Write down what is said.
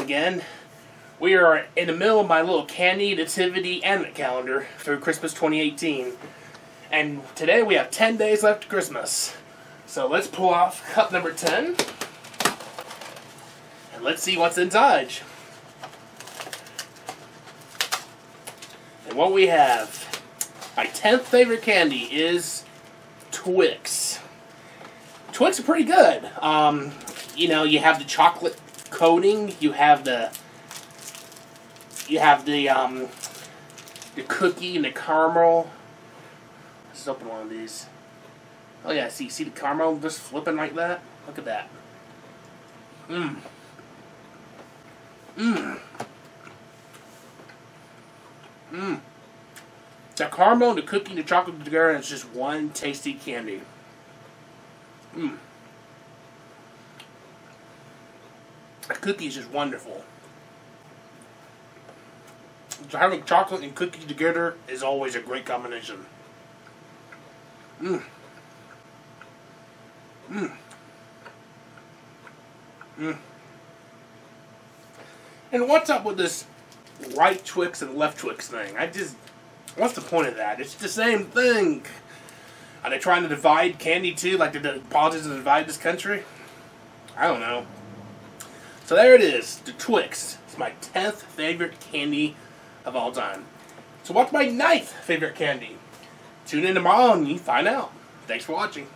again. We are in the middle of my little candy nativity advent calendar for Christmas 2018. And today we have 10 days left to Christmas. So let's pull off cup number 10. And let's see what's inside. And what we have, my 10th favorite candy is Twix. Twix are pretty good. Um, you know, you have the chocolate coating, you have the you have the um, the cookie and the caramel. Let's open one of these. Oh yeah, see see the caramel just flipping like that? Look at that. Mmm. Mmm. Mmm. The caramel and the cookie and the chocolate together it's just one tasty candy. Mmm. The cookie is just wonderful. Having chocolate and cookie together is always a great combination. Mmm. Mmm. Mmm. And what's up with this right Twix and left Twix thing? I just, what's the point of that? It's the same thing. Are they trying to divide candy too, like the politics divide this country? I don't know. So there it is, the Twix. It's my 10th favorite candy of all time. So what's my ninth favorite candy? Tune in tomorrow and you find out. Thanks for watching.